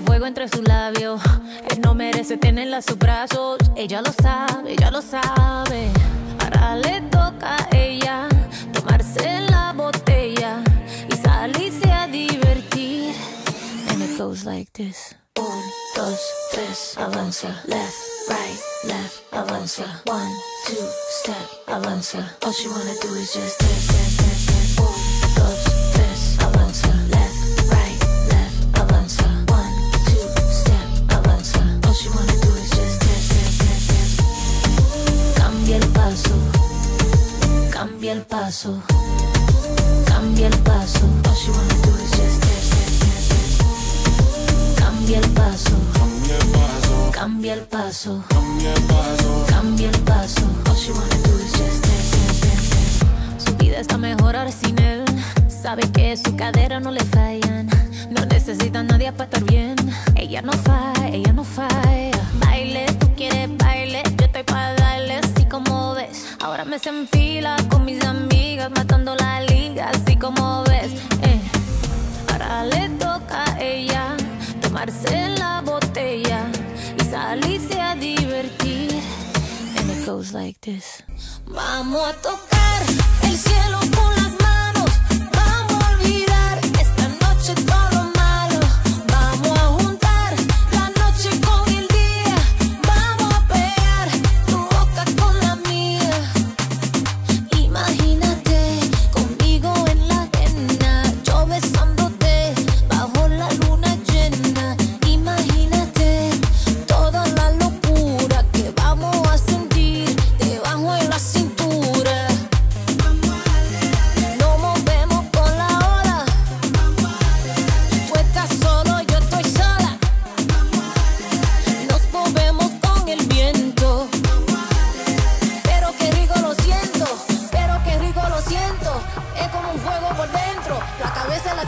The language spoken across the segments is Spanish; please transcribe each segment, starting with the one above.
fuego entre sus labios. Él no merece tenerla a sus brazos. Ella lo sabe, ella lo sabe. Ahora le toca a ella tomarse la botella y salirse a divertir. And it goes like this. Un, dos, tres, avanza. Left, right, left, avanza. One, two, step, avanza. All she wanna do is just dance, dance, cambia el paso, cambia el paso. All wanna do is just dance, dance, dance, dance. Cambia el paso, cambia el paso, cambia el paso. All she wanna do is just dance, dance, dance, dance. Su vida está mejor ahora sin él. Sabe que su cadera no le fallan. No necesita a nadie para estar bien. Ella no falla, ella no falla. Baile, tú quieres baile. Se enfila con mis amigas, matando la liga, así como ves. Eh. Ahora le toca a ella tomarse la botella y salirse a divertir. And it goes like this. Vamos a tocar el cielo con las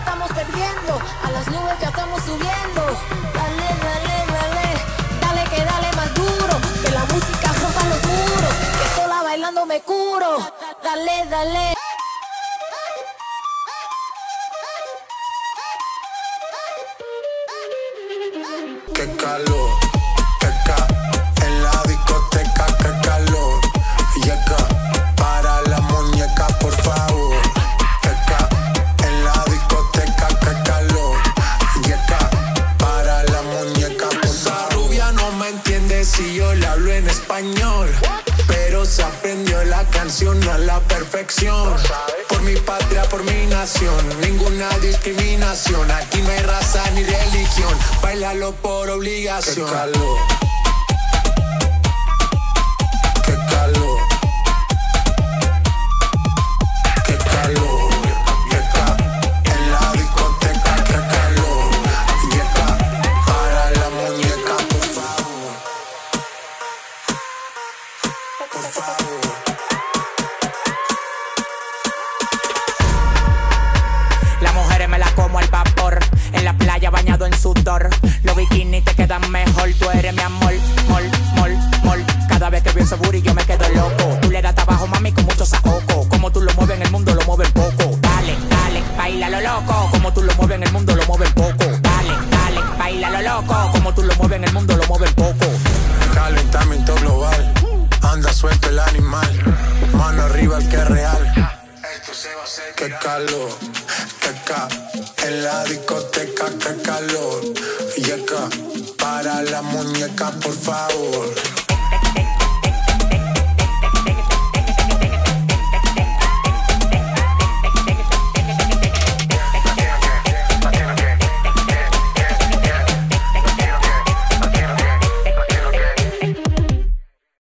estamos perdiendo. A las nubes ya estamos subiendo. Dale, dale, dale. Dale que dale más duro. Que la música rompa los muros. Que sola bailando me curo. Dale, dale. Qué calor, si yo le hablo en español. Pero se aprendió la canción a la perfección. Por mi patria, por mi nación, ninguna discriminación. Aquí no hay raza ni religión. Bailalo por obligación. Los bikinis te quedan mejor. Tú eres mi amor, mol, mol, mol. Cada vez que veo ese booty yo me quedo loco. Tú le das trabajo, mami, con mucho saoco. Como tú lo mueves en el mundo, lo mueven poco. Dale, dale, baila lo loco. Como tú lo mueves en el mundo, lo mueven poco. Dale, dale, baila lo loco. Como tú lo mueves en el mundo, lo mueven poco. Calentamiento global, anda suelto el animal, mano arriba el que es real. Qué calor, qué ca, en la discoteca, qué calor. Yeca, para la muñeca, por favor.